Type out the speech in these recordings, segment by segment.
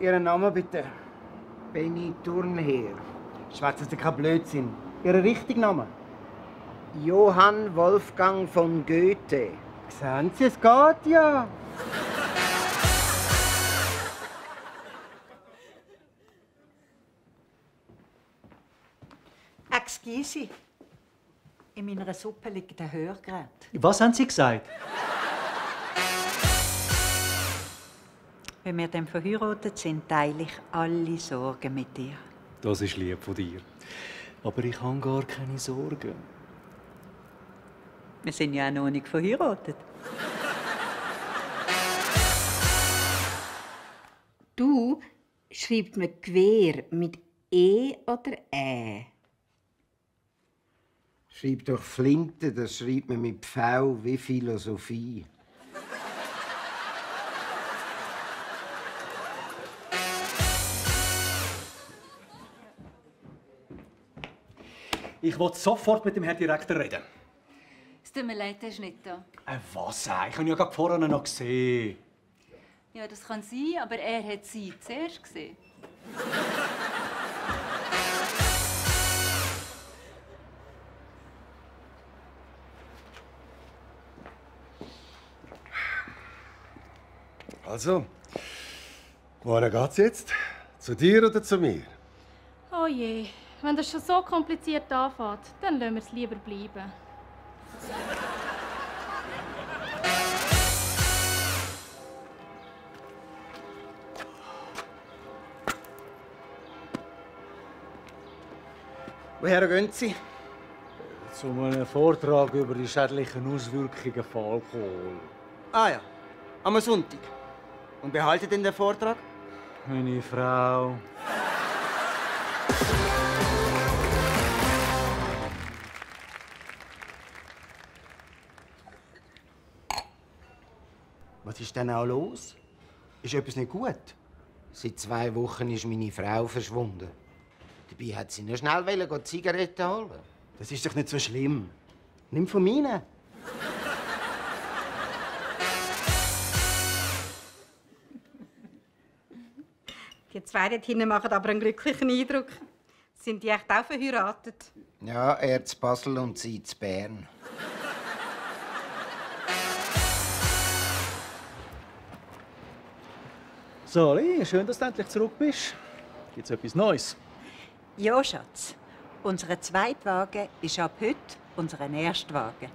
Ihren Namen bitte. Benny Turnherr. Schwätzen Sie kein Blödsinn. Ihren richtigen Namen. Johann Wolfgang von Goethe. Sehen Sie, es geht ja. Excuse. In meiner Suppe liegt ein Hörgerät. Was haben Sie gesagt? Wenn wir dann verheiratet sind, teile ich alle Sorgen mit dir. Das ist lieb von dir. Aber ich habe gar keine Sorgen. Wir sind ja auch noch nicht verheiratet. Du schreibt man quer mit E oder Ä? Schreibt doch Flinte, das schreibt man mit V wie Philosophie. Ich will sofort mit dem Herrn Direktor reden. Es tut mir leid, er ist nicht da. Äh, was? äh? Ich habe ihn ja gerade vorhin noch gesehen. Ja, das kann sein, aber er hat sie zuerst gesehen. Also, wohin geht's jetzt? Zu dir oder zu mir? Oh je, wenn das schon so kompliziert anfängt, dann lassen wir es lieber bleiben. Woher gehen Sie? Zu einem Vortrag über die schädlichen Auswirkungen von Alkohol. Ah ja, am Sonntag. Und behaltet denn den Vortrag? Meine Frau. Was ist denn auch los? Ist etwas nicht gut? Seit zwei Wochen ist meine Frau verschwunden. Dabei hat sie nur schnell wollen, gehen Zigaretten holen. Das ist doch nicht so schlimm. Nimm von meinen. Die zwei dort hinten machen aber einen glücklichen Eindruck. Sind die echt auch verheiratet? Ja, er zu Basel und sie zu Bern. Sali, schön, dass du endlich zurück bist. Gibt's etwas Neues? Ja, Schatz. Unser Zweitwagen ist ab heute unser Erstwagen.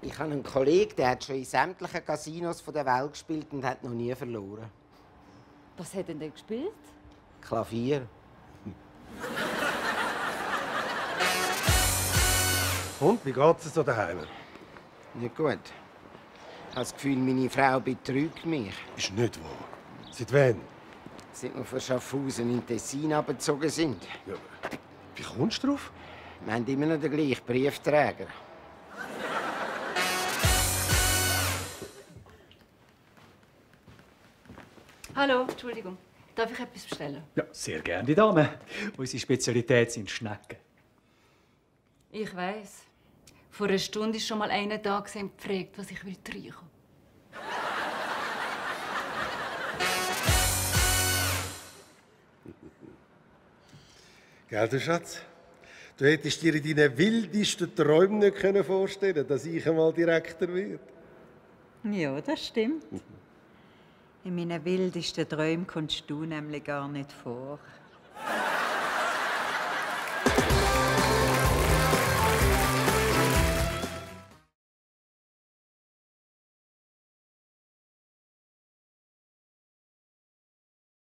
Ich habe einen Kollegen, der hat schon in sämtlichen Casinos von der Welt gespielt und hat noch nie verloren. Was hat denn der gespielt? Klavier. Und, wie geht's dir so daheim? Nicht gut. Ich habe das Gefühl, meine Frau betrügt mich. Ist nicht wahr. Seit wann? Seit wir von Schaffhausen in Tessin abgezogen sind. Ja, wie kommst du drauf? Wir haben immer noch den gleichen Briefträger. Hallo, Entschuldigung. Darf ich etwas bestellen? Ja, sehr gerne, die Dame. Unsere Spezialität sind Schnecken. Ich weiß. Vor einer Stunde ist schon mal einer da und gefragt, was ich will trinken. Gell, du Schatz? Du hättest dir in deinen wildesten Träumen nicht können vorstellen dass ich einmal Direktor werde. Ja, das stimmt. In meinen wildesten Träumen kommst du nämlich gar nicht vor.